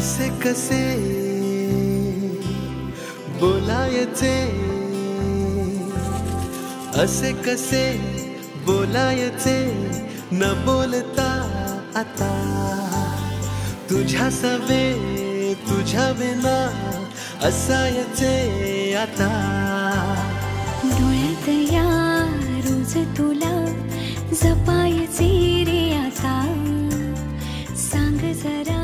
कसे कसे बोलायचे? असे कसे बोलायचे? न बोलता आता. तुझ्या सवे, तुझ्या विना असायचे आता. डोळ्यात या रोज तुला जपायचे रे आता. सांग जरा